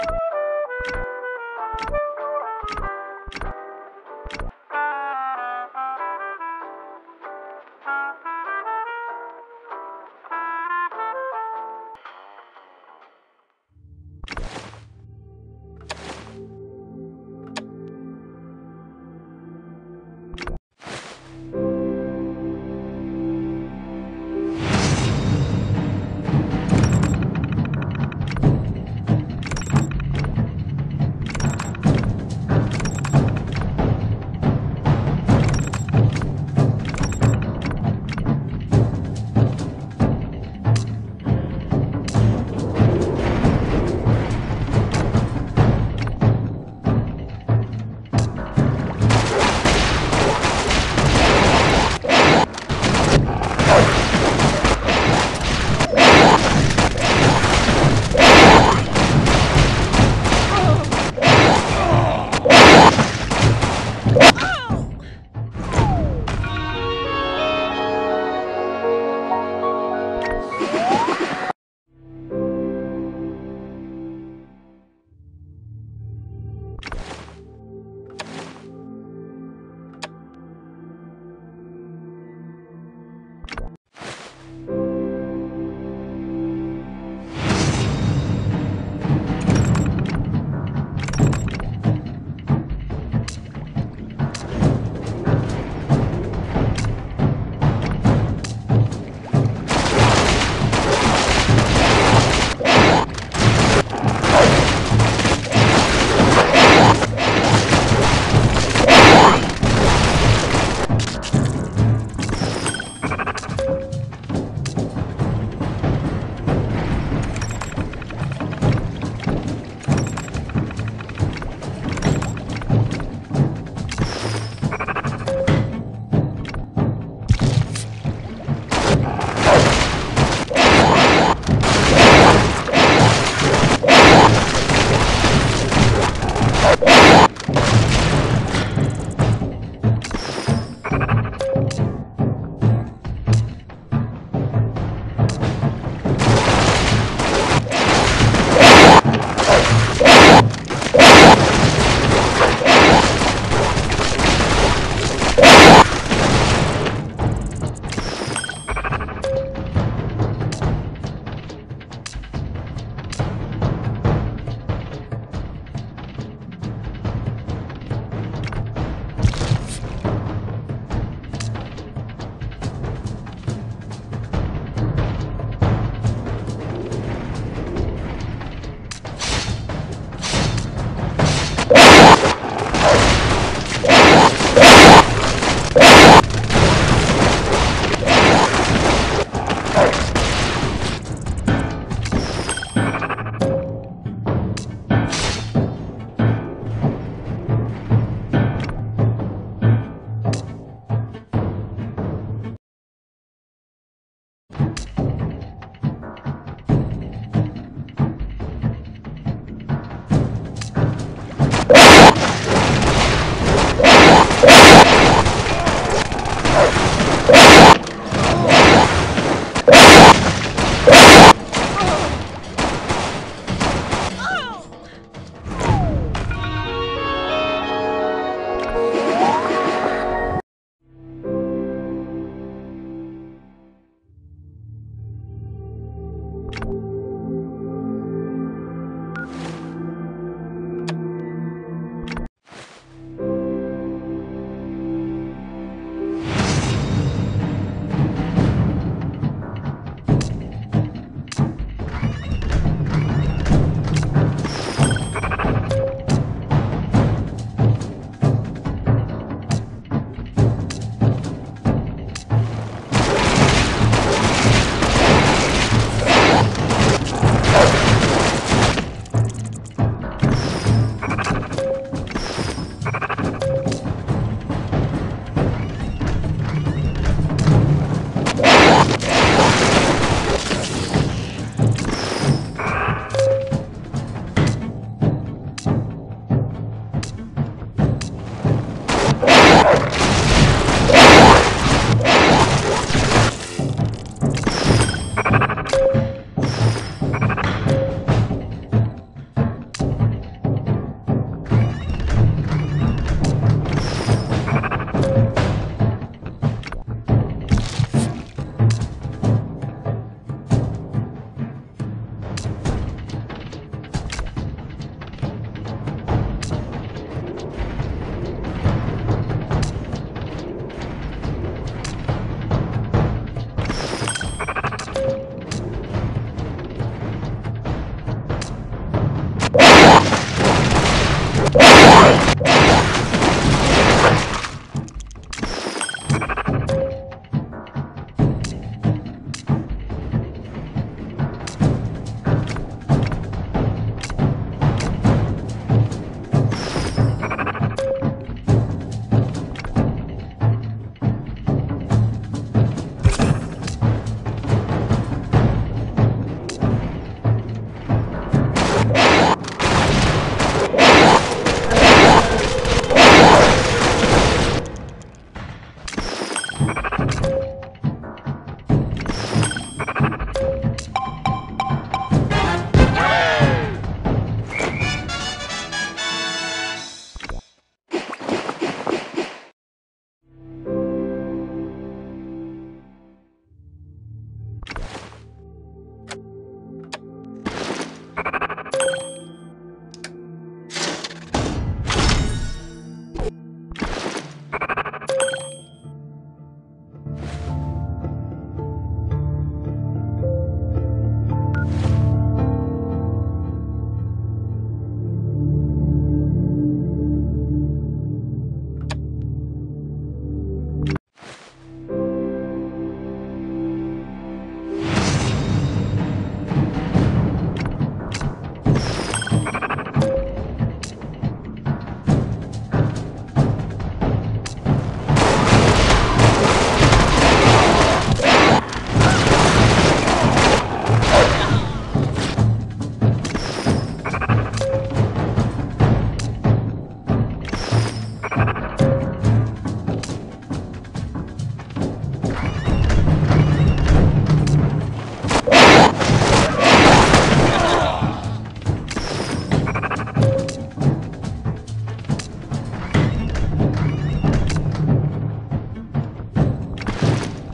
you